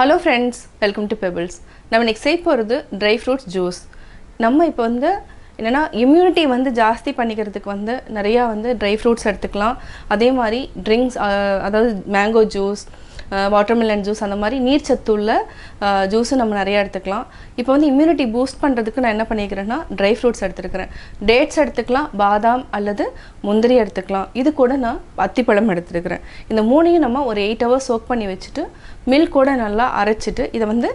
Hello friends welcome to Pebbles நம்ம இன்னைக்கு செய்ய போகிறது ட்ரை ஃப்ரூட்ஸ் ஜூஸ் நம்ம இப்போ வந்து என்னென்னா இம்யூனிட்டி வந்து ஜாஸ்தி பண்ணிக்கிறதுக்கு வந்து நிறையா வந்து ட்ரை ஃப்ரூட்ஸ் எடுத்துக்கலாம். அதே மாதிரி ட்ரிங்க்ஸ் அதாவது மேங்கோ ஜூஸ் வாட்டர்மெலன் ஜூஸ் அந்த மாதிரி நீர்ச்சத்து உள்ள ஜூஸு நம்ம நிறையா எடுத்துக்கலாம். இப்போ வந்து இம்யூனிட்டி பூஸ்ட் பண்ணுறதுக்கு நான் என்ன பண்ணிக்கிறேன்னா ட்ரை ஃப்ரூட்ஸ் எடுத்துருக்கிறேன் டேட்ஸ் எடுத்துக்கலாம் பாதாம் அல்லது முந்திரி எடுத்துக்கலாம். இது கூட நான் அத்திப்பழம் எடுத்துருக்கிறேன் இந்த மூணையும் நம்ம ஒரு எயிட் ஹவர்ஸ் சோக் பண்ணி வச்சுட்டு மில்க் கூட நல்லா அரைச்சிட்டு இதை வந்து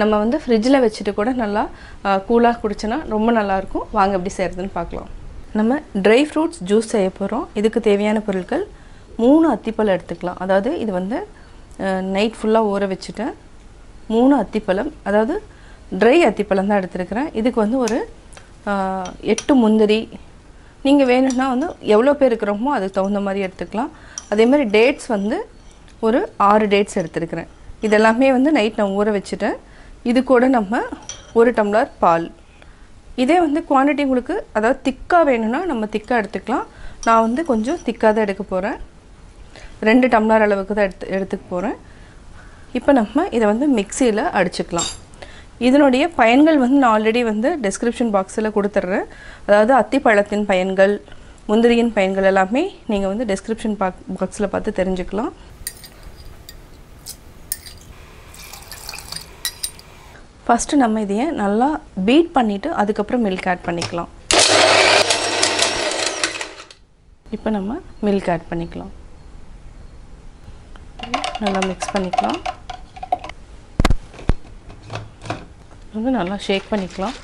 நம்ம வந்து ஃப்ரிட்ஜில் வச்சுட்டு கூட நல்லா கூலாக குடிச்சோன்னா ரொம்ப நல்லாயிருக்கும். வாங்க எப்படி செய்கிறதுன்னு பார்க்கலாம். நம்ம ட்ரை ஃப்ரூட்ஸ் ஜூஸ் செய்ய போகிறோம் இதுக்கு தேவையான பொருட்கள் மூணு அத்திப்பழம் எடுத்துக்கலாம். அதாவது இது வந்து நைட் ஃபுல்லாக ஊற வச்சுட்டேன் மூணு அத்திப்பழம் அதாவது ட்ரை அத்திப்பழம் தான் எடுத்துருக்கிறேன். இதுக்கு வந்து ஒரு எட்டு முந்திரி. நீங்கள் வேணும்னா வந்து எவ்வளோ பேர் இருக்கிறோமோ அதுக்கு தகுந்த மாதிரி எடுத்துக்கலாம். அதே மாதிரி டேட்ஸ் வந்து ஒரு ஆறு டேட்ஸ் எடுத்துருக்கிறேன். இதெல்லாமே வந்து நைட் நான் ஊற வச்சுட்டேன் இது கூட நம்ம ஒரு டம்ளர் பால். இதே வந்து குவான்டிட்டி உங்களுக்கு அதாவது திக்காக வேணும்னா நம்ம திக்காக எடுத்துக்கலாம். நான் வந்து கொஞ்சம் திக்காக தான் எடுக்க போகிறேன் ரெண்டு டம்ளர் அளவுக்கு தான் எடுத்து எடுத்துக்க போகிறேன் இப்போ நம்ம இதை வந்து மிக்சியில் அடிச்சுக்கலாம். இதனுடைய பயன்கள் வந்து நான் ஆல்ரெடி வந்து டிஸ்கிரிப்ஷன் பாக்ஸில் கொடுத்துட்றேன். அதாவது அத்திப்பழத்தின் பயன்கள் முந்திரியின் பயன்கள் எல்லாமே நீங்கள் வந்து டிஸ்கிரிப்ஷன் பாக் பாக்ஸில் பார்த்து தெரிஞ்சுக்கலாம். ஃபஸ்ட்டு நம்ம இதையே நல்லா பீட் பண்ணிவிட்டு அதுக்கப்புறம் மில்க் ஆட் பண்ணிக்கலாம். இப்போ நம்ம மில்க் ஆட் பண்ணிக்கலாம். நல்லா மிக்ஸ் பண்ணிக்கலாம். வந்து நல்லா ஷேக் பண்ணிக்கலாம்.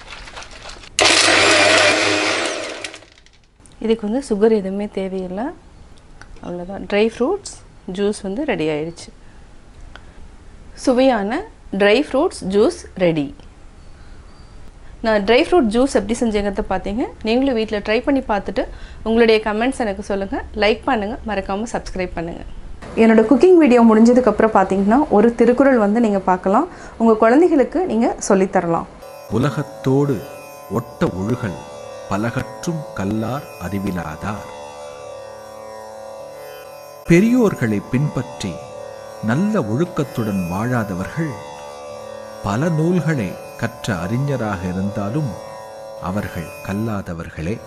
இதுக்கு வந்து சுகர் எதுவுமே தேவையில்லை. அவ்வளோதான் ட்ரை ஃப்ரூட்ஸ் ஜூஸ் வந்து ரெடி ஆயிடுச்சு. சுவையான ட்ரை ஃப்ரூட்ஸ் ஜூஸ் ரெடி நான் ட்ரை ஃப்ரூட் ஜூஸ் எப்படி செஞ்சேங்கிறத பார்த்தீங்க நீங்களும் வீட்டில் ட்ரை பண்ணி பார்த்துட்டு உங்களுடைய கமெண்ட்ஸ் எனக்கு சொல்லுங்கள் லைக் பண்ணுங்கள் மறக்காமல் சப்ஸ்கிரைப் பண்ணுங்கள் என்னோட குக்கிங் வீடியோ முடிஞ்சதுக்கப்புறம் பார்த்தீங்கன்னா ஒரு திருக்குறள் வந்து நீங்கள் பார்க்கலாம். உங்கள் குழந்தைகளுக்கு நீங்கள் சொல்லித்தரலாம். உலகத்தோடு ஒட்ட ஒழுகல் பலகற்றும் கல்லார் அறிவிலாதார். பெரியோர்களை பின்பற்றி நல்ல ஒழுக்கத்துடன் வாழாதவர்கள் பல நூல்களை கற்ற அறிஞராக இருந்தாலும் அவர்கள் கல்லாதவர்களே.